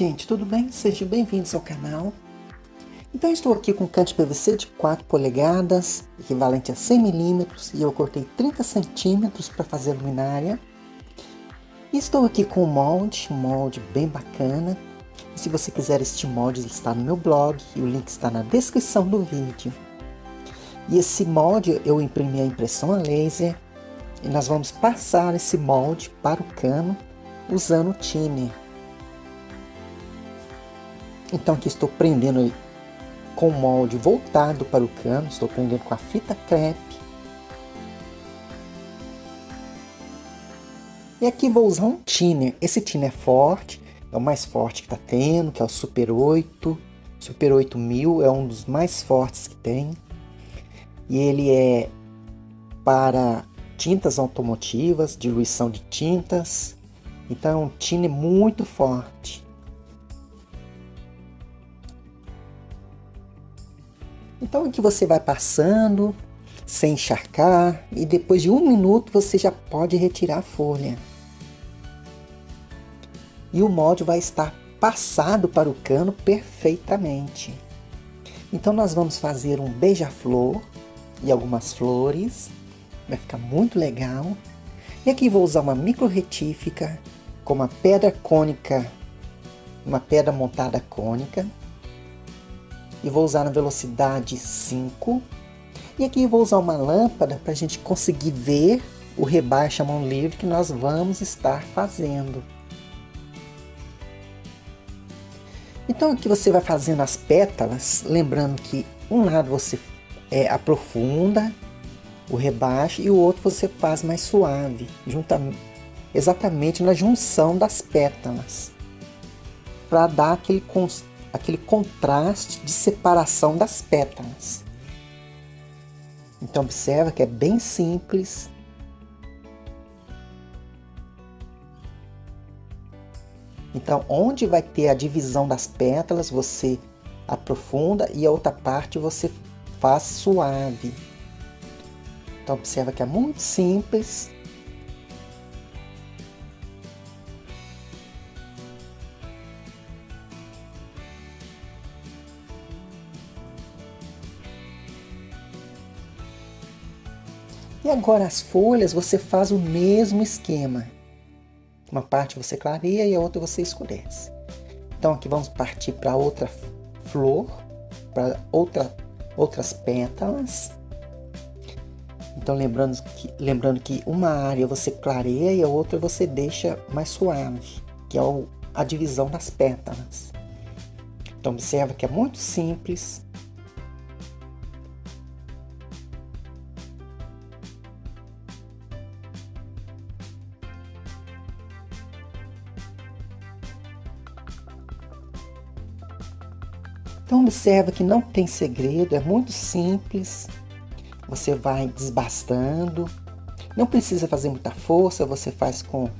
gente, tudo bem? Sejam bem-vindos ao canal. Então estou aqui com cante PVC de 4 polegadas, equivalente a 100 milímetros, e eu cortei 30 centímetros para fazer a luminária. E estou aqui com um molde, um molde bem bacana. E se você quiser este molde, ele está no meu blog, e o link está na descrição do vídeo. E esse molde eu imprimi a impressão a laser, e nós vamos passar esse molde para o cano usando o Tiner. Então aqui estou prendendo ele com o molde voltado para o cano, estou prendendo com a fita crepe. E aqui vou usar um thinner. Esse thinner é forte, é o mais forte que está tendo, que é o Super 8. Super 8000 é um dos mais fortes que tem. E ele é para tintas automotivas, diluição de tintas. Então é um thinner muito forte. Então aqui você vai passando sem encharcar e depois de um minuto você já pode retirar a folha. E o molde vai estar passado para o cano perfeitamente. Então nós vamos fazer um beija-flor e algumas flores. Vai ficar muito legal. E aqui vou usar uma micro retífica com uma pedra cônica, uma pedra montada cônica e vou usar na velocidade 5. E aqui vou usar uma lâmpada para a gente conseguir ver o rebaixo a mão livre que nós vamos estar fazendo. Então aqui você vai fazendo as pétalas, lembrando que um lado você é, aprofunda o rebaixo e o outro você faz mais suave, juntamente, exatamente na junção das pétalas, para dar aquele aquele contraste de separação das pétalas. Então observa que é bem simples. Então, onde vai ter a divisão das pétalas, você aprofunda e a outra parte você faz suave. Então, observa que é muito simples E agora as folhas você faz o mesmo esquema. Uma parte você clareia e a outra você escurece. Então aqui vamos partir para outra flor, para outra, outras pétalas. Então lembrando que, lembrando que uma área você clareia e a outra você deixa mais suave, que é a divisão das pétalas. Então observa que é muito simples, Então observa que não tem segredo, é muito simples. Você vai desbastando. Não precisa fazer muita força, você faz com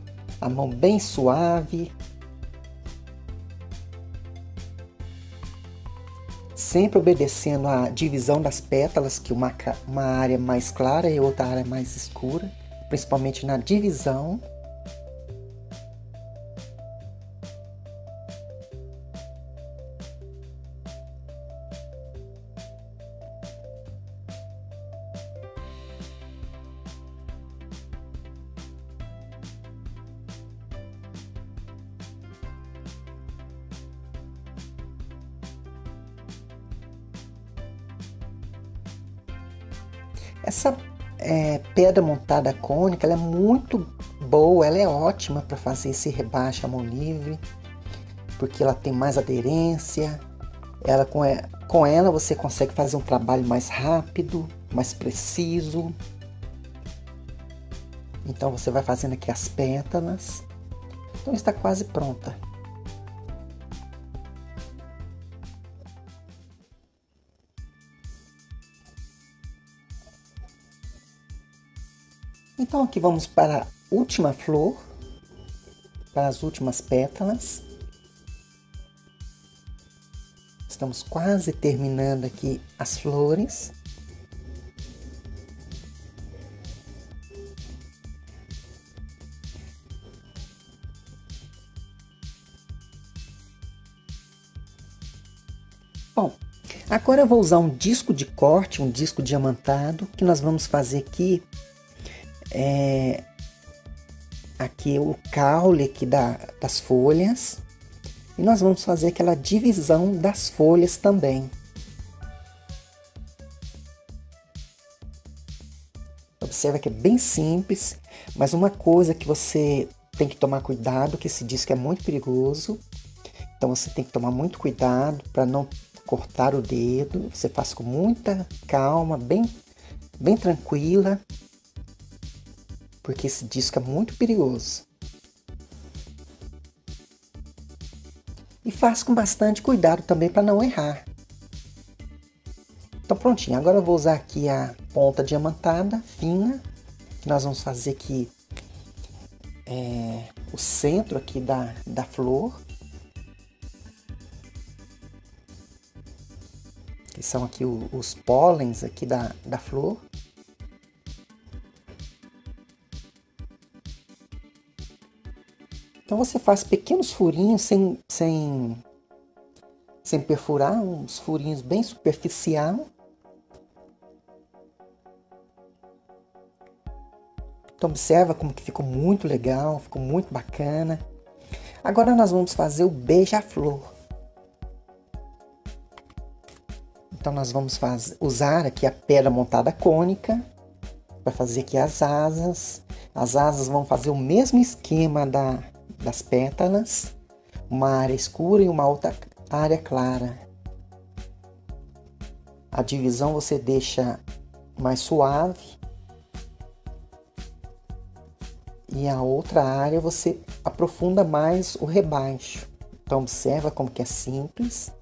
a mão bem suave. Sempre obedecendo a divisão das pétalas, que uma, uma área mais clara e outra área mais escura, principalmente na divisão. Essa é, pedra montada cônica ela é muito boa, ela é ótima para fazer esse rebaixo à mão livre, porque ela tem mais aderência. Ela com, com ela você consegue fazer um trabalho mais rápido, mais preciso. Então você vai fazendo aqui as pétalas. Então está quase pronta. Então aqui vamos para a última flor, para as últimas pétalas. Estamos quase terminando aqui as flores. Bom, agora eu vou usar um disco de corte, um disco diamantado, que nós vamos fazer aqui é, aqui o caule aqui da, das folhas e nós vamos fazer aquela divisão das folhas também. Observa que é bem simples, mas uma coisa que você tem que tomar cuidado, que esse disco é muito perigoso. Então você tem que tomar muito cuidado para não cortar o dedo. Você faz com muita calma, bem, bem tranquila, porque esse disco é muito perigoso. E faz com bastante cuidado também para não errar. Então prontinho, agora eu vou usar aqui a ponta diamantada fina, que nós vamos fazer aqui é, o centro aqui da, da flor. Que são aqui o, os pólens aqui da, da flor. Então você faz pequenos furinhos sem, sem, sem perfurar, uns furinhos bem superficial. Então observa como que ficou muito legal, ficou muito bacana. Agora nós vamos fazer o beija-flor. Então nós vamos fazer, usar aqui a pedra montada cônica para fazer aqui as asas. As asas vão fazer o mesmo esquema da, das pétalas, uma área escura e uma outra área clara. A divisão você deixa mais suave e a outra área você aprofunda mais o rebaixo. Então observa como que é simples.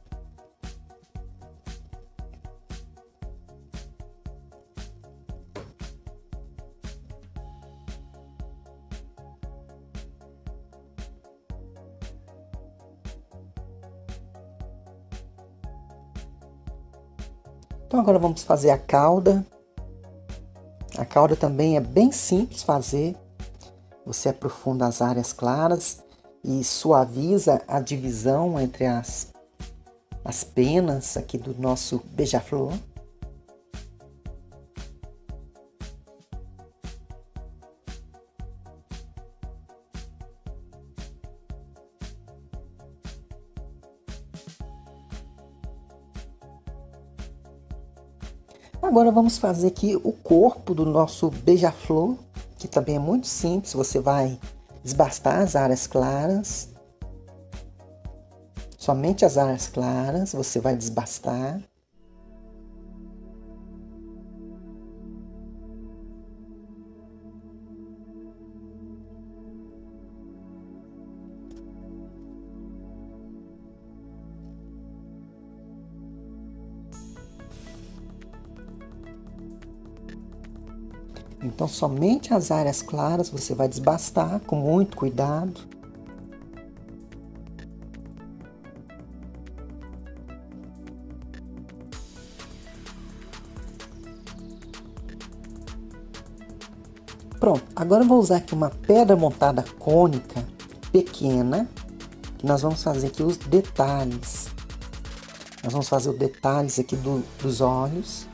Agora vamos fazer a cauda. A cauda também é bem simples fazer. Você aprofunda as áreas claras e suaviza a divisão entre as, as penas aqui do nosso beija-flor. Agora vamos fazer aqui o corpo do nosso beija-flor, que também é muito simples. Você vai desbastar as áreas claras. Somente as áreas claras você vai desbastar. Então, somente as áreas claras você vai desbastar com muito cuidado. Pronto, agora eu vou usar aqui uma pedra montada cônica pequena, que nós vamos fazer aqui os detalhes. Nós vamos fazer os detalhes aqui do, dos olhos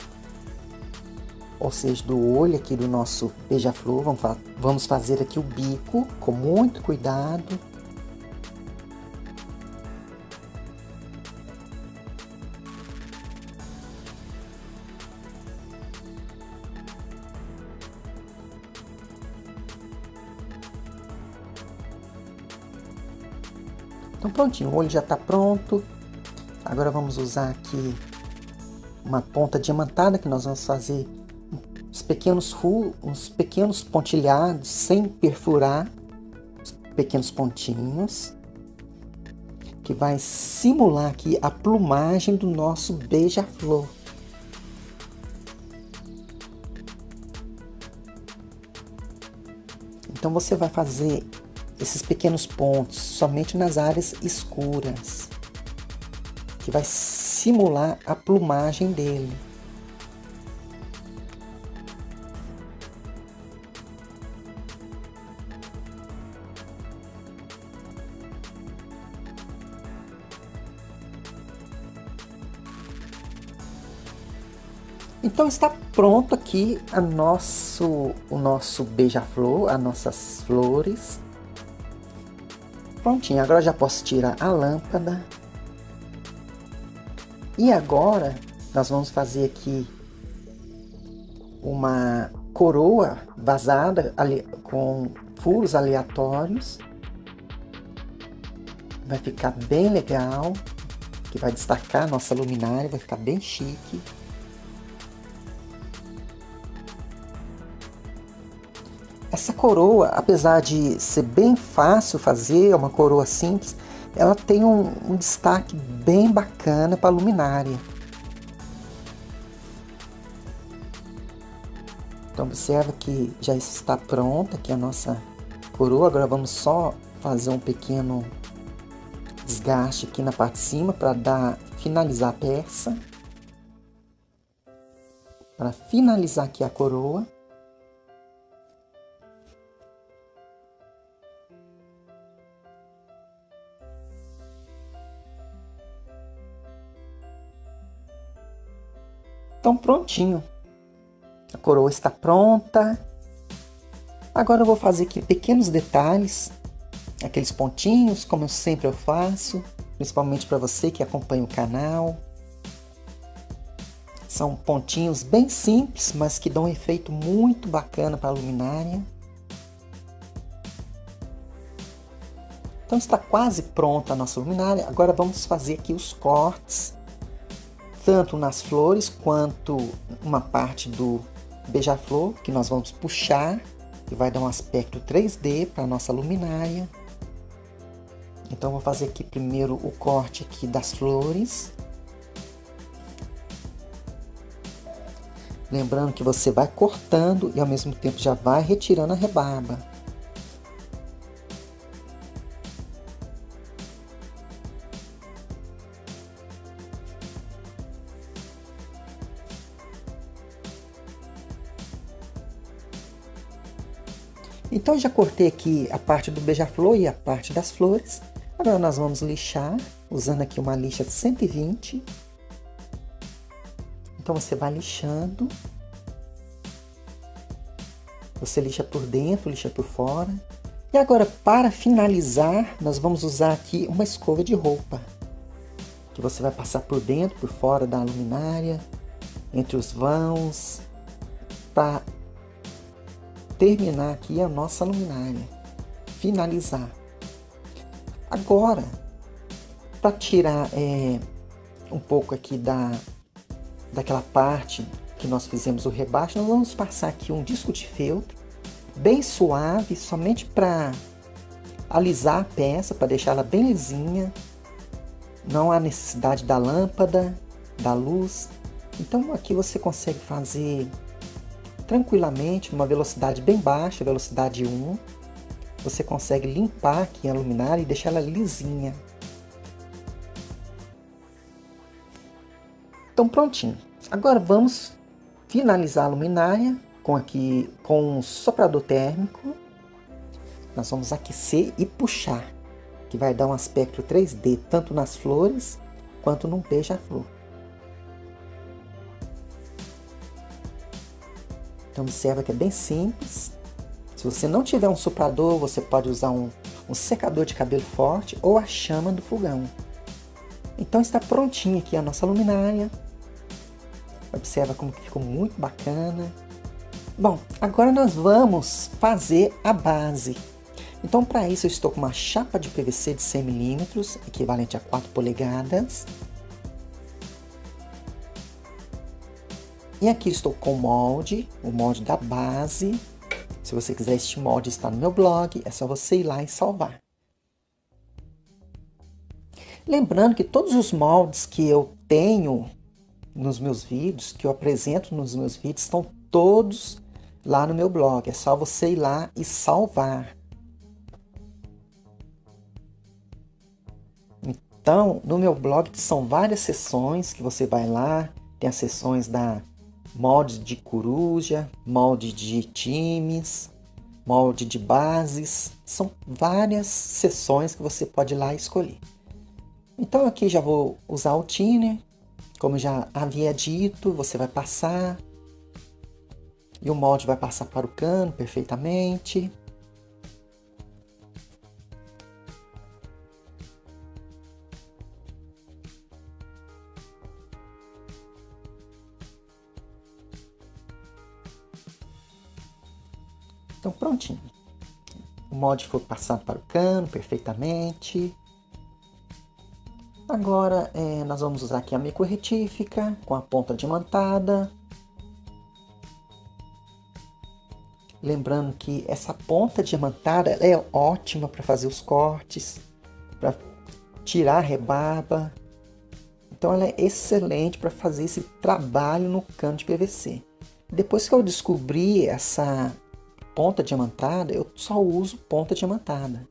ou seja, do olho aqui do nosso beija-flor. Vamos, vamos fazer aqui o bico com muito cuidado. Então prontinho, o olho já está pronto. Agora vamos usar aqui uma ponta diamantada que nós vamos fazer pequenos furos, os pequenos pontilhados sem perfurar, os pequenos pontinhos, que vai simular aqui a plumagem do nosso beija-flor. Então você vai fazer esses pequenos pontos somente nas áreas escuras, que vai simular a plumagem dele. Então está pronto aqui a nosso, o nosso beija-flor, as nossas flores. Prontinho, agora já posso tirar a lâmpada. E agora nós vamos fazer aqui uma coroa vazada ali, com furos aleatórios. Vai ficar bem legal, que vai destacar a nossa luminária, vai ficar bem chique. Essa coroa, apesar de ser bem fácil fazer, é uma coroa simples, ela tem um, um destaque bem bacana para a luminária. Então observa que já está pronta aqui a nossa coroa. Agora vamos só fazer um pequeno desgaste aqui na parte de cima para dar finalizar a peça. Para finalizar aqui a coroa. Então prontinho. A coroa está pronta. Agora eu vou fazer aqui pequenos detalhes, aqueles pontinhos, como sempre eu faço, principalmente para você que acompanha o canal. São pontinhos bem simples, mas que dão um efeito muito bacana para a luminária. Então está quase pronta a nossa luminária. Agora vamos fazer aqui os cortes tanto nas flores quanto uma parte do beija-flor que nós vamos puxar, que vai dar um aspecto 3D para a nossa luminária. Então vou fazer aqui primeiro o corte aqui das flores. Lembrando que você vai cortando e ao mesmo tempo já vai retirando a rebarba. Então já cortei aqui a parte do beija-flor e a parte das flores. Agora nós vamos lixar, usando aqui uma lixa 120. Então você vai lixando. Você lixa por dentro, lixa por fora. E agora, para finalizar, nós vamos usar aqui uma escova de roupa. Que você vai passar por dentro, por fora da luminária, entre os vãos, para terminar aqui a nossa luminária, finalizar. Agora, para tirar é, um pouco aqui da, daquela parte que nós fizemos o rebaixo, nós vamos passar aqui um disco de feltro, bem suave, somente para alisar a peça, para deixá-la bem lisinha. Não há necessidade da lâmpada, da luz. Então aqui você consegue fazer tranquilamente, numa velocidade bem baixa, velocidade 1. Você consegue limpar aqui a luminária e deixar ela lisinha. Então prontinho. Agora vamos finalizar a luminária com aqui com um soprador térmico. Nós vamos aquecer e puxar, que vai dar um aspecto 3D tanto nas flores quanto no beija-flor. Então observa que é bem simples. Se você não tiver um soprador, você pode usar um, um secador de cabelo forte ou a chama do fogão. Então está prontinha aqui a nossa luminária. Observa como que ficou muito bacana. Bom, agora nós vamos fazer a base. Então para isso eu estou com uma chapa de PVC de 100 milímetros, equivalente a 4 polegadas. E aqui estou com o molde, o molde da base. Se você quiser este molde está no meu blog, é só você ir lá e salvar. Lembrando que todos os moldes que eu tenho nos meus vídeos, que eu apresento nos meus vídeos, estão todos lá no meu blog. É só você ir lá e salvar. Então, no meu blog são várias sessões que você vai lá, tem as sessões da molde de coruja, molde de times, molde de bases. São várias seções que você pode ir lá escolher. Então aqui já vou usar o thinner, Como já havia dito, você vai passar e o molde vai passar para o cano perfeitamente. Então prontinho. O molde foi passado para o cano perfeitamente. Agora é, nós vamos usar aqui a micro retífica com a ponta diamantada. Lembrando que essa ponta diamantada é ótima para fazer os cortes, para tirar a rebarba. Então ela é excelente para fazer esse trabalho no cano de PVC. Depois que eu descobri essa ponta diamantada, eu só uso ponta diamantada.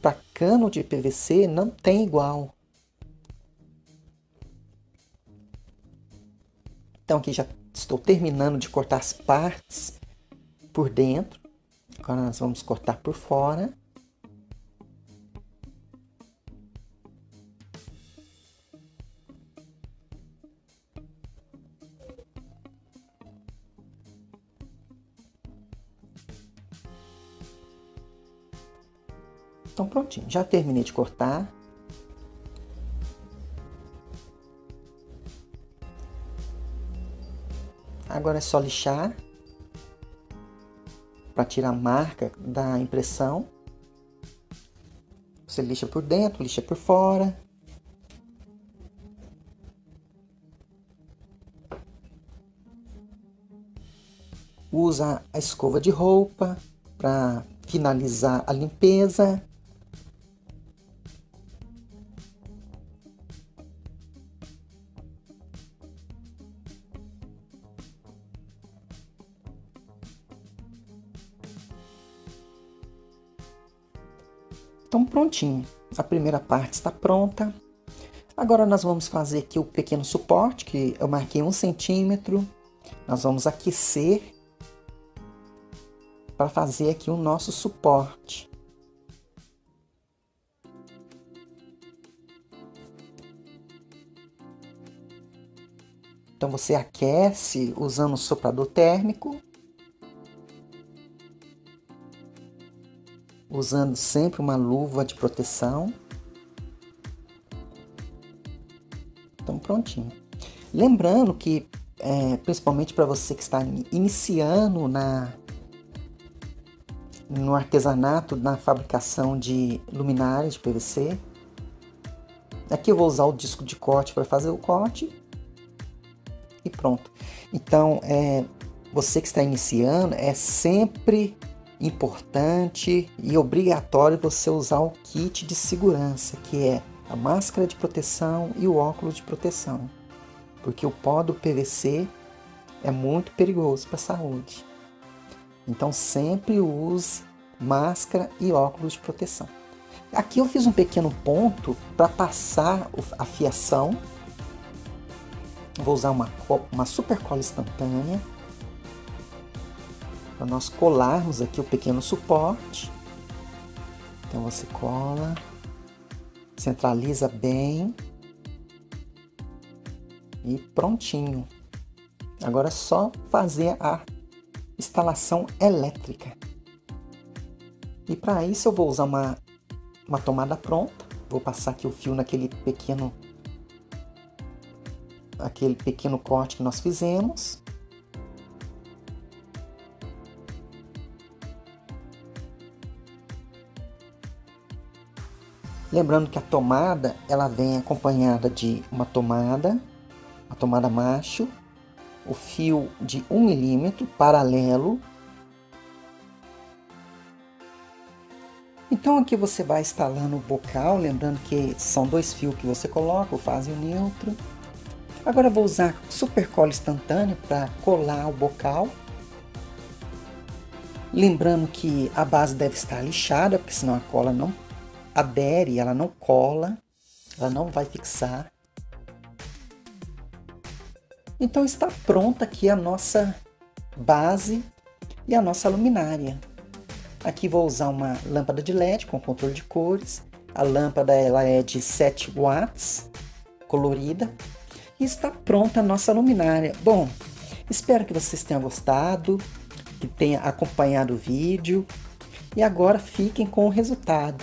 Para cano de PVC não tem igual. Então aqui já estou terminando de cortar as partes por dentro. Agora nós vamos cortar por fora. Então prontinho, já terminei de cortar. Agora é só lixar para tirar a marca da impressão. Você lixa por dentro, lixa por fora. Usa a escova de roupa para finalizar a limpeza. Primeira parte está pronta. Agora nós vamos fazer aqui o pequeno suporte, que eu marquei um centímetro. Nós vamos aquecer para fazer aqui o nosso suporte. Então você aquece usando o soprador térmico usando sempre uma luva de proteção. Prontinho. Lembrando que, é, principalmente para você que está iniciando na, no artesanato, na fabricação de luminárias de PVC, aqui eu vou usar o disco de corte para fazer o corte e pronto. Então, é, você que está iniciando, é sempre importante e obrigatório você usar o kit de segurança, que é a máscara de proteção e o óculos de proteção, porque o pó do PVC é muito perigoso para a saúde. Então sempre use máscara e óculos de proteção. Aqui eu fiz um pequeno ponto para passar a fiação. Vou usar uma, uma super cola instantânea para nós colarmos aqui o pequeno suporte. Então você cola, centraliza bem e prontinho. Agora é só fazer a instalação elétrica. E para isso eu vou usar uma, uma tomada pronta. Vou passar aqui o fio naquele pequeno aquele pequeno corte que nós fizemos. Lembrando que a tomada ela vem acompanhada de uma tomada, uma tomada macho, o fio de 1 milímetro paralelo. Então aqui você vai instalando o bocal, lembrando que são dois fios que você coloca, o fase e o neutro. Agora vou usar super cola instantânea para colar o bocal. Lembrando que a base deve estar lixada, porque senão a cola não adere, ela não cola, ela não vai fixar. Então está pronta aqui a nossa base e a nossa luminária. Aqui vou usar uma lâmpada de LED com controle de cores. A lâmpada ela é de 7 watts. colorida. E está pronta a nossa luminária. Bom, espero que vocês tenham gostado, que tenham acompanhado o vídeo. E agora fiquem com o resultado.